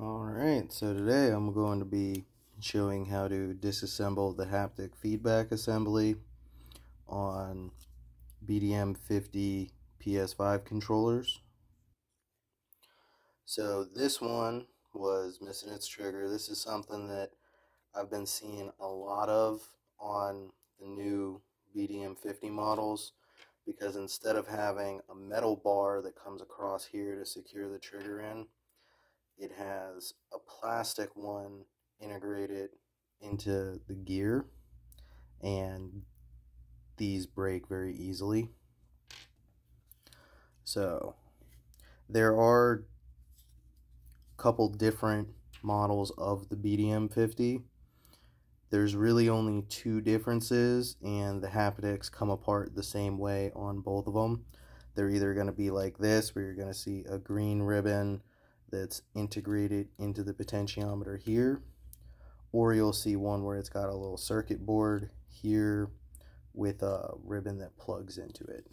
Alright, so today I'm going to be showing how to disassemble the haptic feedback assembly on BDM 50 PS5 controllers. So this one was missing its trigger. This is something that I've been seeing a lot of on the new BDM 50 models because instead of having a metal bar that comes across here to secure the trigger in, it has a plastic one integrated into the gear and these break very easily. So there are a couple different models of the BDM 50. There's really only two differences and the haptics come apart the same way on both of them. They're either going to be like this where you're going to see a green ribbon that's integrated into the potentiometer here or you'll see one where it's got a little circuit board here with a ribbon that plugs into it.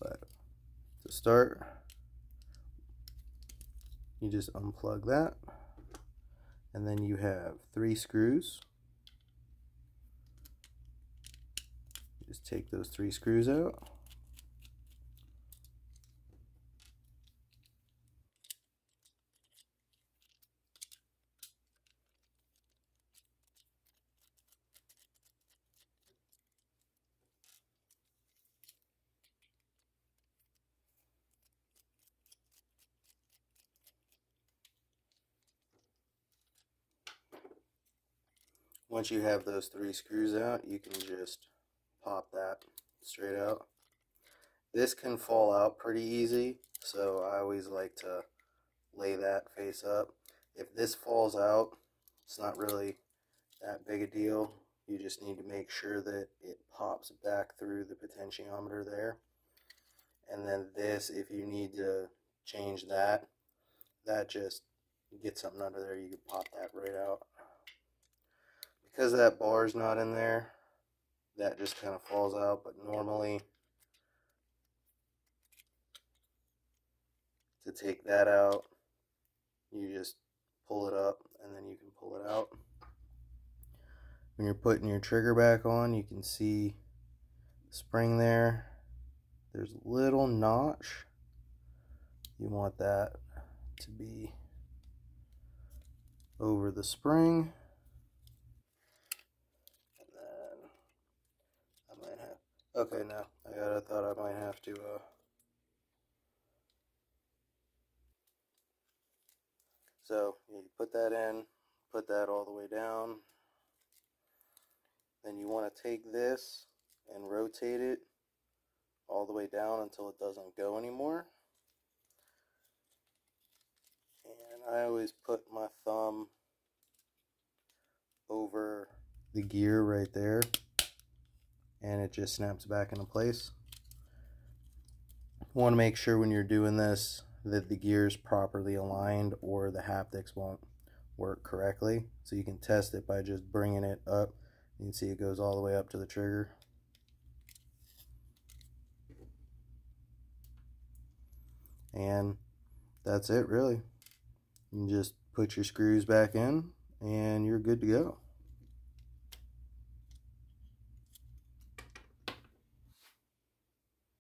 But to start you just unplug that and then you have three screws. Just take those three screws out Once you have those three screws out, you can just pop that straight out. This can fall out pretty easy, so I always like to lay that face up. If this falls out, it's not really that big a deal. You just need to make sure that it pops back through the potentiometer there. And then this, if you need to change that, that just get something under there, you can pop that right out because that bar is not in there, that just kind of falls out. But normally, to take that out, you just pull it up and then you can pull it out. When you're putting your trigger back on, you can see the spring there. There's a little notch. You want that to be over the spring. Okay, now I gotta thought I might have to. Uh, so you put that in, put that all the way down. Then you want to take this and rotate it all the way down until it doesn't go anymore. And I always put my thumb over the gear right there and it just snaps back into place. You want to make sure when you're doing this that the gears properly aligned or the haptics won't work correctly. So you can test it by just bringing it up. You can see it goes all the way up to the trigger. And that's it really. You just put your screws back in and you're good to go.